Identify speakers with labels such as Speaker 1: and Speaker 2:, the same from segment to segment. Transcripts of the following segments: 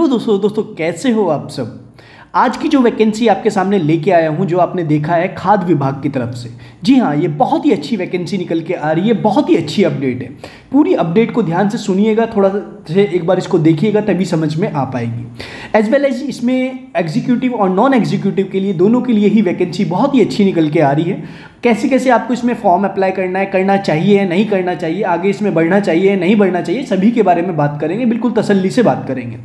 Speaker 1: Hello दोस्तों दोस्तों, कैसे हो आप सब? आज की जो वैकेंसी आपके सामने लेके आया हूँ, जो आपने देखा है खाद विभाग की तरफ़ से। जी हाँ ये बहुत ही अच्छी वैकेंसी निकल के आ रही है, बहुत ही अच्छी अपडेट है। पूरी अपडेट को ध्यान से सुनिएगा, थोड़ा से एक बार इसको देखिएगा, तभी समझ में आ पाएगी। एज वेल एज इसमें एग्जीक्यूटिव और नॉन एग्जीक्यूटिव के लिए, दोनों के लिए ही वैकेंसी बहुत ही अच्छी निकल के आ रही है। कैसे कैसे आपको इसमें फॉर्म अप्लाई करना है, करना चाहिए या नहीं करना चाहिए, आगे इसमें बढ़ना चाहिए या नहीं बढ़ना चाहिए, सभी के बारे में बात करेंगे, बिल्कुल तसल्ली से बात करेंगे।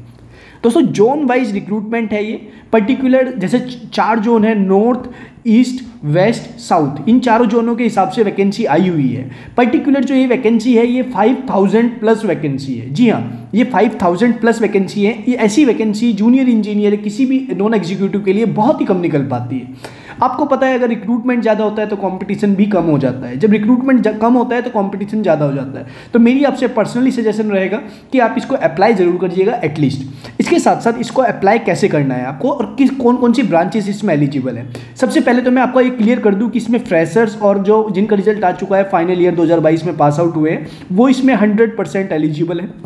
Speaker 1: दोस्तों जोन वाइज रिक्रूटमेंट है ये, पर्टिकुलर जैसे चार जोन है, नॉर्थ, ईस्ट, वेस्ट, साउथ। इन चारों जोनों के हिसाब से वैकेंसी आई हुई है। पर्टिकुलर जो ये वैकेंसी है, ये फाइव थाउज़ेंड प्लस वैकेंसी है। जी हाँ ये फाइव थाउज़ेंड प्लस वैकेंसी है। ये ऐसी वैकेंसी जूनियर इंजीनियर किसी भी नॉन एग्जीक्यूटिव के लिए बहुत ही कम निकल पाती है। आपको पता है, अगर रिक्रूटमेंट ज़्यादा होता है तो कंपटीशन भी कम हो जाता है। जब रिक्रूटमेंट कम होता है तो कंपटीशन ज़्यादा हो जाता है। तो मेरी आपसे पर्सनली सजेशन रहेगा कि आप इसको अप्लाई ज़रूर करिएगा एटलीस्ट इसके साथ साथ इसको अप्लाई कैसे करना है आपको, और किस कौन कौन सी ब्रांचेस इसमें एलिजिबल है? सबसे पहले तो मैं आपको ये क्लियर कर दूँ कि इसमें फ्रेशर्स और जो, जिनका रिज़ल्ट आ चुका है फाइनल ईयर दो हज़ार बाईस में पास आउट हुए हैं, वो इसमें हंड्रेड परसेंट एलिजिबल है।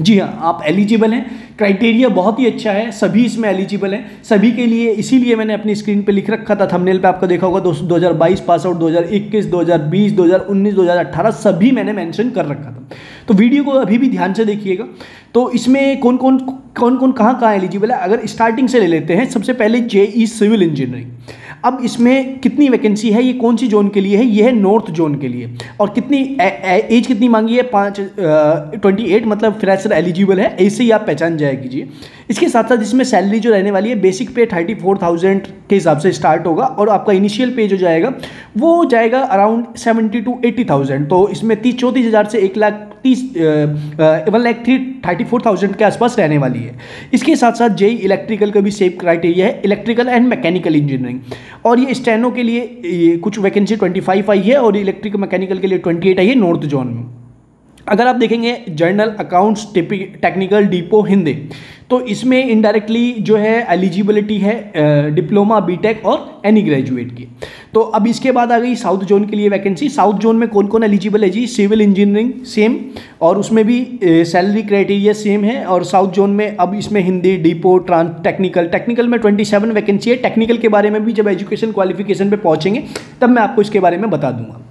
Speaker 1: जी हाँ आप एलिजिबल हैं। क्राइटेरिया बहुत ही अच्छा है, सभी इसमें एलिजिबल हैं। सभी के लिए, इसीलिए मैंने अपनी स्क्रीन पे लिख रखा था थंबनेल पे आपको देखा होगा, दो हज़ार बाईस पास आउट दो हज़ार इक्कीस, दो हज़ार बीस, दो हज़ार उन्नीस, दो हज़ार अट्ठारह, सभी मैंने मेंशन कर रखा था। तो वीडियो को अभी भी ध्यान से देखिएगा। तो इसमें कौन कौन कौन कौन कहाँ कहाँ एलिजिबल है? अगर स्टार्टिंग से ले लेते हैं, सबसे पहले जे ई सिविल इंजीनियरिंग अब इसमें कितनी वैकेंसी है, ये कौन सी जोन के लिए है? ये है नॉर्थ जोन के लिए। और कितनी एज कितनी मांगी है? पाँच ट्वेंटी एट मतलब फ्रेशर एलिजिबल है। ऐसे ही आप पहचान जाए कीजिए। इसके साथ साथ इसमें सैलरी जो रहने वाली है बेसिक पे थर्टी फोर थाउज़ेंड के हिसाब से स्टार्ट होगा और आपका इनिशियल पे जो जाएगा, वो जाएगा around seventy two eighty thousand तो इसमें तीस चौंतीस हज़ार से एक लाख तीस one lakh three thirty four thousand के आसपास रहने वाली है। इसके साथ साथ जेई इलेक्ट्रिकल का भी सेम क्राइटेरिया है इलेक्ट्रिकल एंड मैकेनिकल इंजीनियरिंग और ये स्टेनो के लिए कुछ वैकेंसी ट्वेंटी फाइव आई है और इलेक्ट्रिकल मैकेनिकल के लिए ट्वेंटी एट आई है नॉर्थ जोन में। अगर आप देखेंगे general accounts technical depot Hindi तो इसमें इनडायरेक्टली जो है एलिजिबिलिटी है डिप्लोमा बीटेक और एनी ग्रेजुएट की। तो अब इसके बाद आ गई साउथ जोन के लिए वैकेंसी साउथ जोन में कौन कौन एलिजिबल है जी? सिविल इंजीनियरिंग सेम और उसमें भी सैलरी क्राइटेरिया सेम है, और साउथ जोन में अब इसमें Hindi depot trans technical technical में ट्वेंटी सेवन वैकेंसी है। टेक्निकल के बारे में भी जब एजुकेशन क्वालिफिकेशन पर पहुँचेंगे, तब मैं आपको इसके बारे में बता दूँगा।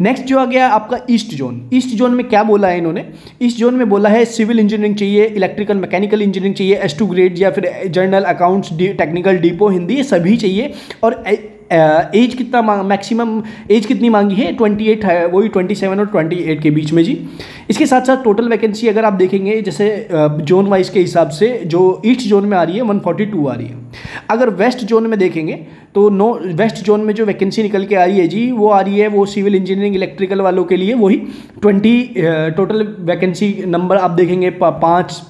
Speaker 1: नेक्स्ट जो आ गया आपका ईस्ट जोन ईस्ट जोन में क्या बोला है इन्होंने? ईस्ट जोन में बोला है सिविल इंजीनियरिंग चाहिए इलेक्ट्रिकल मैकेनिकल इंजीनियरिंग चाहिए एस टू ग्रेड या फिर general accounts technical depot Hindi सभी चाहिए। और एज कितना मैक्सिमम एज कितनी मांगी है? ट्वेंटी एट है, वही ट्वेंटी सेवन और ट्वेंटी एट के बीच में जी। इसके साथ साथ टोटल वैकेंसी अगर आप देखेंगे, जैसे जोन वाइज के हिसाब से जो ईस्ट जोन में आ रही है वन फोर्टी टू आ रही है। अगर वेस्ट जोन में देखेंगे तो नो, वेस्ट जोन में जो वैकेंसी निकल के आ रही है जी, वो आ रही है, वो सिविल इंजीनियरिंग, इलेक्ट्रिकल वालों के लिए वही ट्वेंटी टोटल वैकेंसी नंबर आप देखेंगे पाँच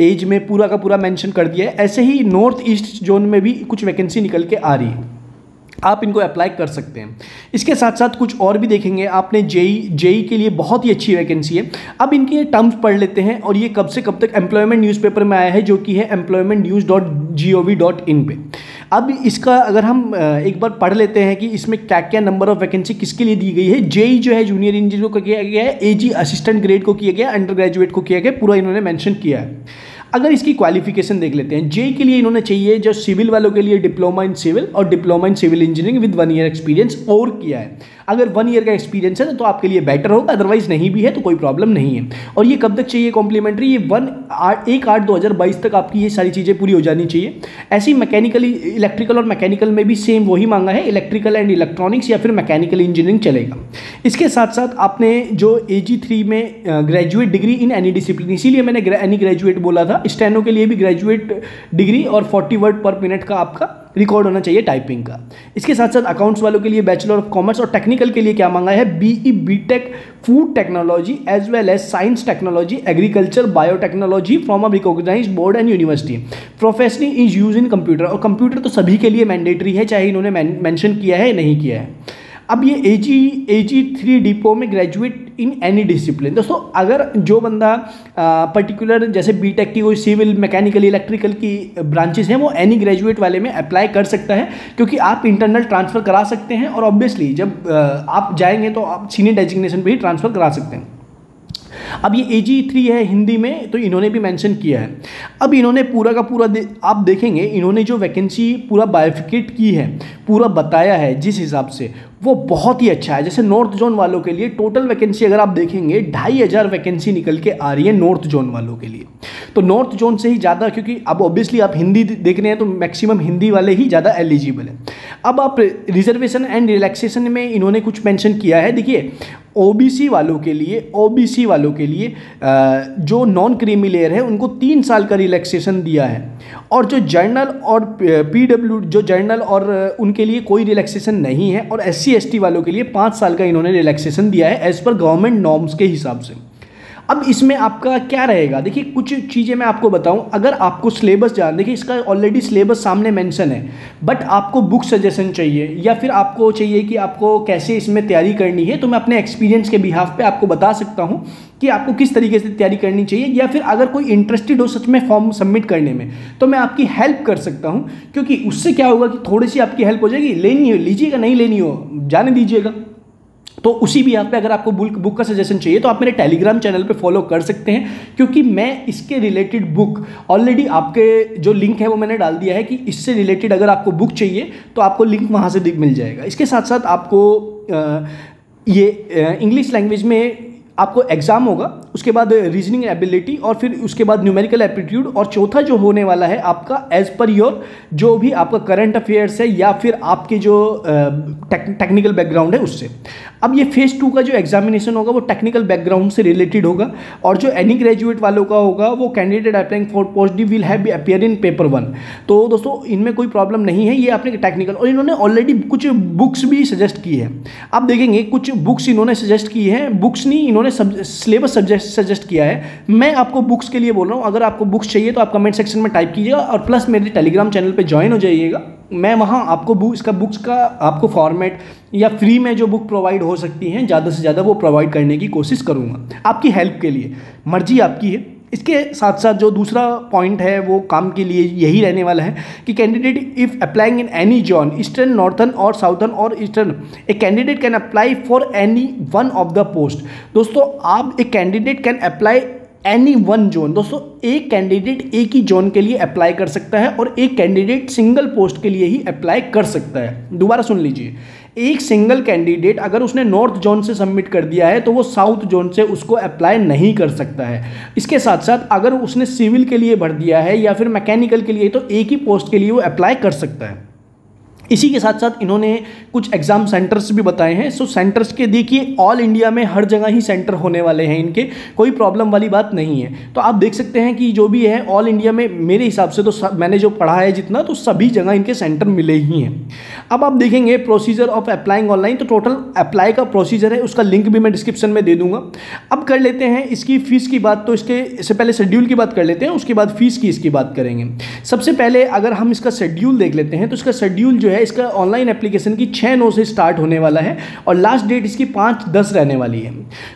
Speaker 1: एज में पूरा का पूरा मैंशन कर दिया है। ऐसे ही नॉर्थ ईस्ट जोन में भी कुछ वैकेंसी निकल के आ रही है। आप इनको अप्लाई कर सकते हैं। इसके साथ साथ कुछ और भी देखेंगे। आपने जेई जेई के लिए बहुत ही अच्छी वैकेंसी है। अब इनके टर्म्स पढ़ लेते हैं और ये कब से कब तक एम्प्लॉयमेंट न्यूज़पेपर में आया है, जो कि है employment news dot G O V dot in पे। अब इसका अगर हम एक बार पढ़ लेते हैं कि इसमें क्या क्या नंबर ऑफ़ वैकेंसी किसके लिए दी गई है। जेई जो है जूनियर इंजीनियर को किया गया है। ए जी असिस्टेंट ग्रेड को किया गया अंडर ग्रेजुएट को किया गया, पूरा इन्होंने मैंशन किया है। अगर इसकी क्वालिफिकेशन देख लेते हैं जे के लिए इन्होंने चाहिए जो सिविल वालों के लिए डिप्लोमा इन सिविल और diploma in civil engineering with one year experience और किया है। अगर वन ईयर का एक्सपीरियंस है तो आपके लिए बेटर होगा अदरवाइज़ नहीं भी है तो कोई प्रॉब्लम नहीं है। और ये कब तक चाहिए कॉम्प्लीमेंट्री ये वन एक आठ दो हज़ार बाईस तक आपकी ये सारी चीज़ें पूरी हो जानी चाहिए। ऐसे मैकेनिकली इलेक्ट्रिकल और मैकेनिकल में भी सेम वही मांगा है इलेक्ट्रिकल एंड इलेक्ट्रॉनिक्स या फिर मैकेनिकल इंजीनियरिंग चलेगा। इसके साथ साथ आपने जो ए जी थ्री में graduate degree in any discipline इसीलिए मैंने एनी ग्रेजुएट बोला था स्टेनो के लिए भी ग्रेजुएट डिग्री और फोर्टी वर्ड पर मिनट का आपका रिकॉर्ड होना चाहिए टाइपिंग का। इसके साथ साथ अकाउंट्स वालों के लिए बैचलर ऑफ़ कॉमर्स और टेक्निकल के लिए क्या मांगा है? BE B Tech food technology as well as science technology agriculture biotechnology from a recognise board and university professionally is use in computer और कंप्यूटर तो सभी के लिए मैंडेटरी है, चाहे इन्होंने मैंशन किया है नहीं किया है। अब ये A G A G three depot में ग्रेजुएट इन एनी डिसिप्लिन दोस्तों अगर जो बंदा पर्टिकुलर जैसे बी टेक की कोई सिविल मैकेनिकल इलेक्ट्रिकल की ब्रांचेस हैं वो एनी ग्रेजुएट वाले में अप्लाई कर सकता है क्योंकि आप इंटरनल ट्रांसफ़र करा सकते हैं और ऑब्वियसली जब आप जाएँगे तो आप सीनियर डेजिग्नेशन पर ही ट्रांसफ़र करा सकते हैं। अब ये ए जी थ्री है हिंदी में तो इन्होंने भी मेंशन किया है। अब इन्होंने पूरा का पूरा दे, आप देखेंगे इन्होंने जो वैकेंसी पूरा बायोफिकेट की है पूरा बताया है जिस हिसाब से वो बहुत ही अच्छा है। जैसे नॉर्थ जोन वालों के लिए टोटल वैकेंसी अगर आप देखेंगे, ढाई हज़ार वैकेंसी निकल के आ रही है नॉर्थ जोन वालों के लिए। तो नॉर्थ जोन से ही ज़्यादा, क्योंकि अब ऑब्वियसली आप हिंदी देख रहे हैं तो मैक्सिमम हिंदी वाले ही ज़्यादा एलिजिबल है। अब आप रिजर्वेशन एंड रिलैक्सेशन में इन्होंने कुछ मेंशन किया है। देखिए ओबीसी वालों के लिए ओबीसी वालों के लिए जो नॉन क्रीमी लेयर है, उनको तीन साल का रिलैक्सेशन दिया है। और जो जर्नल और पीडब्ल्यू जो जर्नल और उनके लिए कोई रिलैक्सेशन नहीं है और एस सी वालों के लिए पाँच साल का इन्होंने रिलैक्सेशन दिया है एज़ पर गवर्नमेंट नॉर्म्स के हिसाब से। अब इसमें आपका क्या रहेगा? देखिए, कुछ चीज़ें मैं आपको बताऊँ। अगर आपको सिलेबस जान देखिए, इसका ऑलरेडी सिलेबस सामने मेंशन है बट आपको बुक सजेशन चाहिए, या फिर आपको चाहिए कि आपको कैसे इसमें तैयारी करनी है तो मैं अपने एक्सपीरियंस के बिहाफ पे आपको बता सकता हूँ कि आपको किस तरीके से तैयारी करनी चाहिए, या फिर अगर कोई इंटरेस्टेड हो सच में फॉर्म सबमिट करने में तो मैं आपकी हेल्प कर सकता हूँ, क्योंकि उससे क्या होगा कि थोड़ी सी आपकी हेल्प हो जाएगी। लेनी हो, लीजिएगा, नहीं लेनी हो, जाने दीजिएगा। तो उसी भी यहाँ पे अगर आपको बुक बुक का सजेशन चाहिए तो आप मेरे टेलीग्राम चैनल पे फॉलो कर सकते हैं, क्योंकि मैं इसके रिलेटेड बुक ऑलरेडी आपके जो लिंक है वो मैंने डाल दिया है कि इससे रिलेटेड अगर आपको बुक चाहिए तो आपको लिंक वहाँ से मिल जाएगा। इसके साथ साथ आपको ये इंग्लिश लैंग्वेज में आपको एग्ज़ाम होगा, उसके बाद रीजनिंग एबिलिटी और फिर उसके बाद न्यूमेरिकल एप्टीट्यूड और चौथा जो होने वाला है आपका एज पर योर जो भी आपका करंट अफेयर्स है या फिर आपके जो टेक्निकल बैकग्राउंड है उससे। अब ये फ़ेज़ टू का जो एग्जामिनेशन होगा, वो टेक्निकल बैकग्राउंड से रिलेटेड होगा और जो एनी ग्रेजुएट वालों का होगा, वो candidate applying for post D will have appear in paper one तो दोस्तों, इनमें कोई प्रॉब्लम नहीं है, ये आपने टेक्निकल और इन्होंने ऑलरेडी कुछ बुक्स भी सजेस्ट की है। आप देखेंगे, कुछ बुक्स इन्होंने सजेस्ट की है बुक्स नहीं, इन्होंने सिलेबस सजेस्ट सजेस्ट किया है। मैं आपको बुक्स के लिए बोल रहा हूँ। अगर आपको बुक्स चाहिए तो आप कमेंट सेक्शन में टाइप कीजिएगा और प्लस मेरे टेलीग्राम चैनल पर ज्वाइन हो जाइएगा। मैं वहाँ आपको बुक इसका बुक्स का आपको फॉर्मेट या फ्री में जो बुक प्रोवाइड हो सकती हैं, ज़्यादा से ज़्यादा वो प्रोवाइड करने की कोशिश करूँगा। आपकी हेल्प के लिए। मर्ज़ी आपकी है। इसके साथ साथ जो दूसरा पॉइंट है, वो काम के लिए यही रहने वाला है कि candidate if applying in any zone eastern northern और साउथर्न और eastern a candidate can apply for any one of the post दोस्तों, आप एक candidate can apply any one zone दोस्तों, एक कैंडिडेट एक ही जोन के लिए अप्लाई कर सकता है और एक कैंडिडेट सिंगल पोस्ट के लिए ही अप्लाई कर सकता है। दोबारा सुन लीजिए। एक सिंगल कैंडिडेट अगर उसने नॉर्थ जोन से सबमिट कर दिया है तो वो साउथ जोन से उसको अप्लाई नहीं कर सकता है। इसके साथ साथ अगर उसने सिविल के लिए भर दिया है या फिर मैकेनिकल के लिए तो एक ही पोस्ट के लिए वो अप्लाई कर सकता है। इसी के साथ साथ इन्होंने कुछ एग्ज़ाम सेंटर्स भी बताए हैं। सो सेंटर्स के देखिए ऑल इंडिया में हर जगह ही सेंटर होने वाले हैं इनके। कोई प्रॉब्लम वाली बात नहीं है। तो आप देख सकते हैं कि जो भी है ऑल इंडिया में मेरे हिसाब से तो मैंने जो पढ़ा है जितना तो सभी जगह इनके सेंटर मिले ही हैं। अब आप देखेंगे प्रोसीजर ऑफ़ अप्लाइंग ऑनलाइन तो टोटल अप्लाई का प्रोसीजर है, उसका लिंक भी मैं डिस्क्रिप्शन में दे दूँगा। अब कर लेते हैं इसकी फ़ीस की बात तो इसके, इससे पहले शेड्यूल की बात कर लेते हैं, उसके बाद फ़ीस की इसकी बात करेंगे। सबसे पहले अगर हम इसका शेड्यूल देख लेते हैं तो इसका शेड्यूल जो है इसका ऑनलाइन एप्लीकेशन की छः नौ से स्टार्ट होने वाला है और लास्ट डेट इसकी पाँच दस रहने वाली है।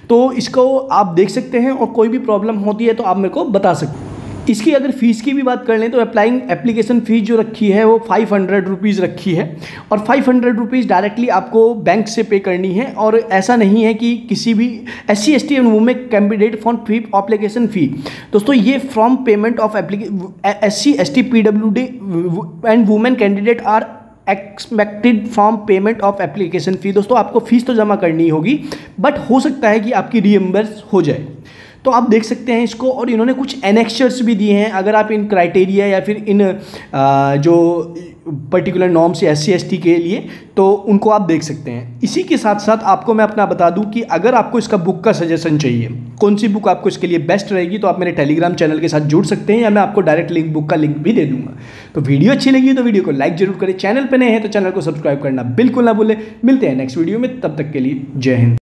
Speaker 1: तो इसको आप देख सकते हैं और कोई भी प्रॉब्लम होती है तो आप मेरे को बता सकते हैं इसकी अगर फ़ीस की भी बात कर लें तो अप्लाइंग एप्लीकेशन फ़ीस जो रखी है वो फाइव हंड्रेड रुपीज़ रखी है और फाइव हंड्रेड रुपीज़ डायरेक्टली आपको बैंक से पे करनी है और ऐसा नहीं है कि किसी भी S C S T and women candidate for fee application fee दोस्तों, ये from payment of application S C S T P W D and women candidate are expected from payment of application fee दोस्तों आपको fees तो जमा करनी होगी but हो सकता है कि आपकी रीएम्बर्स हो जाए। तो आप देख सकते हैं इसको और इन्होंने कुछ एनेक्चर्स भी दिए हैं। अगर आप इन क्राइटेरिया या फिर इन आ, जो पर्टिकुलर नॉर्म्स एस सी के लिए तो उनको आप देख सकते हैं। इसी के साथ साथ आपको मैं अपना बता दूँ कि अगर आपको इसका बुक का सजेशन चाहिए कौन सी बुक आपको इसके लिए बेस्ट रहेगी तो आप मेरे टेलीग्राम चैनल के साथ जुड़ सकते हैं या मैं आपको डायरेक्ट लिंक बुक का लिंक भी दे दूँगा। तो वीडियो अच्छी लगी तो वीडियो को लाइक ज़रूर करें। चैनल पर नए हैं तो चैनल को सब्सक्राइब करना बिल्कुल ना भूलें। मिलते हैं नेक्स्ट वीडियो में, तब तक के लिए जय हिंद।